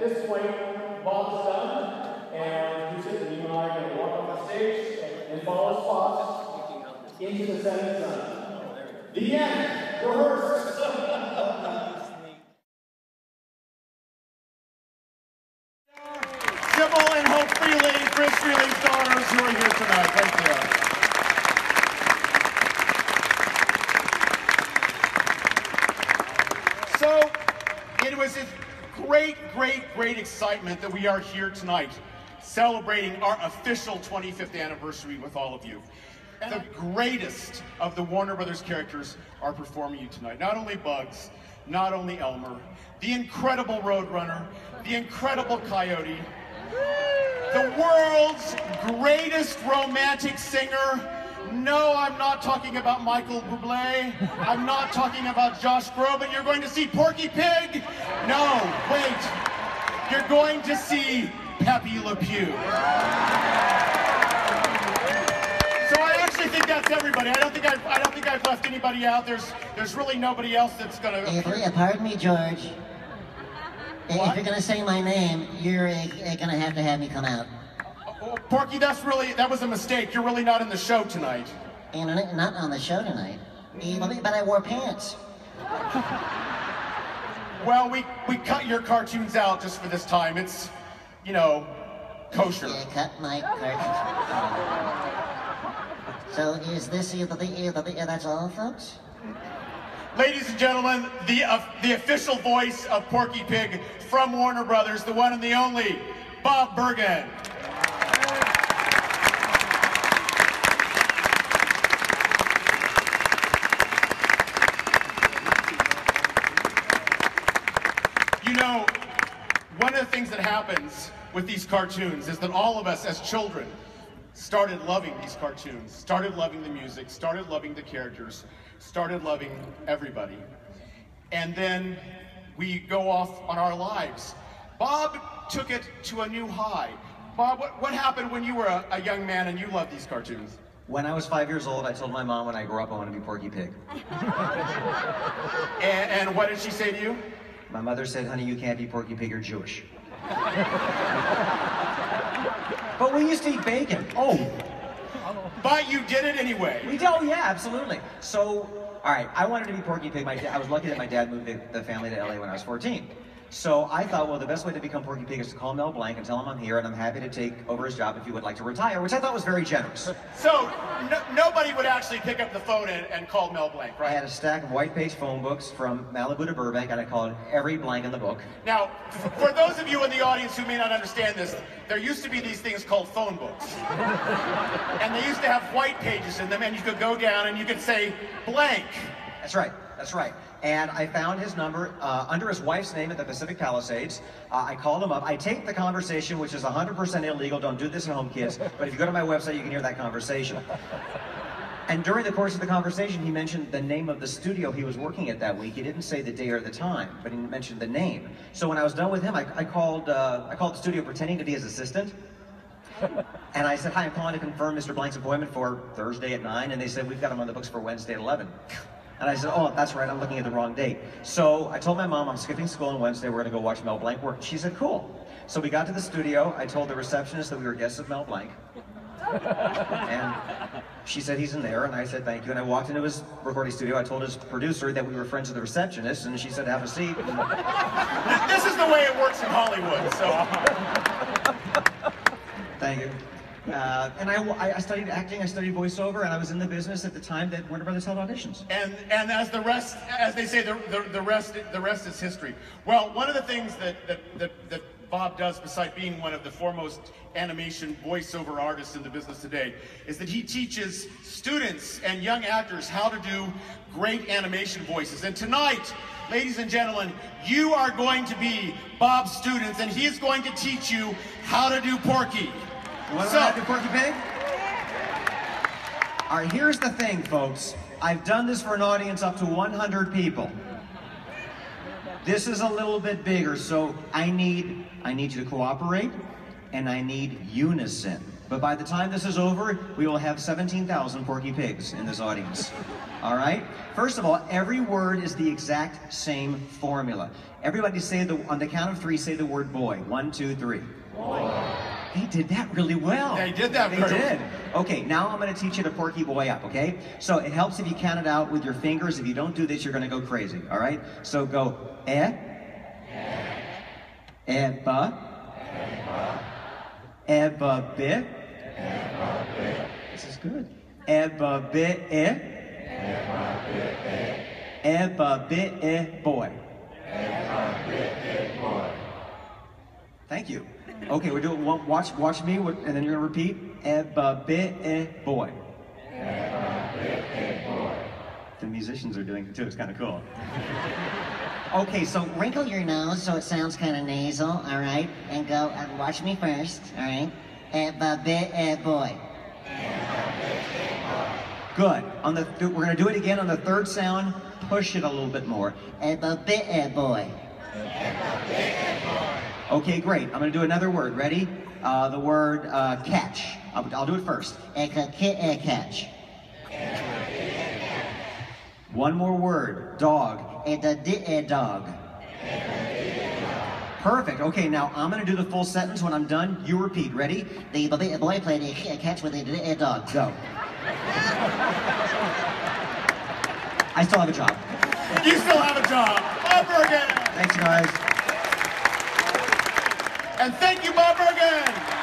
At this point, Bob's done, and you said you and I are going to walk off the stage and follow spots into the setting sun. The end. Rehearse. Sybil and Hope Freely, Chris Freely's daughters, who are here tonight. Thank you. So, it was with great, great, great excitement that we are here tonight, celebrating our official 25th anniversary with all of you. The greatest of the Warner Brothers characters are performing you tonight. Not only Bugs, not only Elmer, the incredible Roadrunner, the incredible Coyote, the world's greatest romantic singer. No, I'm not talking about Michael Bublé. I'm not talking about Josh Groban. You're going to see Porky Pig. No, wait. You're going to see Pepe Le Pew. So I actually think that's everybody. I don't think I've, I don't think I've left anybody out. There's, there's really nobody else that's gonna. pardon me, George. If you're gonna say my name, you're uh, gonna have to have me come out. Porky, that's really, that was a mistake. You're really not in the show tonight. And not on the show tonight. Eh, but I wore pants. Well, we, we cut your cartoons out just for this time. It's, you know, kosher. Yeah, cut my cartridge. So is this either the either the that's all, folks? Ladies and gentlemen, the, uh, the official voice of Porky Pig from Warner Brothers, the one and the only, Bob Bergen. Know, one of the things that happens with these cartoons is that all of us as children started loving these cartoons, started loving the music, started loving the characters, started loving everybody. And then we go off on our lives. Bob took it to a new high. Bob, what, what happened when you were a, a young man and you loved these cartoons? When I was five years old, I told my mom when I grew up I want to be Porky Pig. And, and what did she say to you? My mother said, honey, you can't be Porky Pig, you're Jewish. but we used to eat bacon. Oh, But you did it anyway. we do, oh yeah, absolutely. So, all right, I wanted to be Porky Pig. My da- I was lucky that my dad moved the, the family to LA when I was 14. So I thought, well, the best way to become Porky Pig is to call Mel Blanc and tell him I'm here and I'm happy to take over his job if he would like to retire, which I thought was very generous. So no, nobody would actually pick up the phone and, and call Mel Blanc, right? I had a stack of white page phone books from Malibu to Burbank, and I called every Blanc in the book. Now, for those of you in the audience who may not understand this, there used to be these things called phone books. and they used to have white pages in them, and you could go down and you could say Blanc. That's right. That's right. And I found his number uh, under his wife's name at the Pacific Palisades. Uh, I called him up. I taped the conversation, which is 100% illegal. Don't do this at home, kids. But if you go to my website, you can hear that conversation. And during the course of the conversation, he mentioned the name of the studio he was working at that week. He didn't say the day or the time, but he mentioned the name. So when I was done with him, I, I called uh, I called the studio pretending to be his assistant. And I said, hi, I'm calling to confirm Mr. Blanc's appointment for Thursday at 9. And they said, we've got him on the books for Wednesday at 11. And I said, oh, that's right, I'm looking at the wrong date. So I told my mom, I'm skipping school on Wednesday, we're gonna go watch Mel Blanc work. She said, cool. So we got to the studio, I told the receptionist that we were guests of Mel Blanc. And she said, he's in there, and I said, thank you. And I walked into his recording studio, I told his producer that we were friends with the receptionist, and she said, have a seat. This is the way it works in Hollywood. So, Thank you. Uh, and I, I studied acting, I studied voiceover, and I was in the business at the time that Warner Brothers held auditions. and and as the rest, as they say, the, the, the rest the rest is history. Well, one of the things that that, that that Bob does, besides being one of the foremost animation voiceover artists in the business today, is that he teaches students and young actors how to do great animation voices. And tonight, ladies and gentlemen, you are going to be Bob's students, and he is going to teach you how to do Porky. You want to So- know do Porky Pig? All right, here's the thing, folks. I've done this for an audience up to 100 people. This is a little bit bigger, so I need I need you to cooperate, and I need unison. But by the time this is over, we will have 17,000 Porky Pigs in this audience. All right? First of all, every word is the exact same formula. Everybody say the on the count of three, say the word boy. One, two, three. Boy. They did that really well. They did that They very well. Okay, now I'm going to teach you to Porky Boy up, okay? So it helps if you count it out with your fingers. If you don't do this, you're going to go crazy, all right? So go eh, eba, eba bit. This is good. Eba bit eh. Eba bit eh boy. Thank you. Okay, we're doing one. Watch, watch me, and then you're gonna repeat. Eba bit eh boy. The musicians are doing it too. It's kind of cool. Okay, so Wrinkle your nose so it sounds kind of nasal, all right? And go, uh, watch me first, all right? Eh, ba, bit, eh, boy. good. On the th- we're gonna do it again on the third sound. Push it a little bit more. Eh, ba, bit, eh, boy. Okay, great. I'm gonna do another word. Ready? Uh, the word uh, catch. I'll, I'll do it first. Ca, catch. One more word. Dog. Dog. Perfect. Okay, now I'm gonna do the full sentence. When I'm done, you repeat. Ready? The boy played a catch with a dog. Go. I still have a job. You still have a job. Bob Bergen. Thanks, guys. And thank you, Bob Bergen.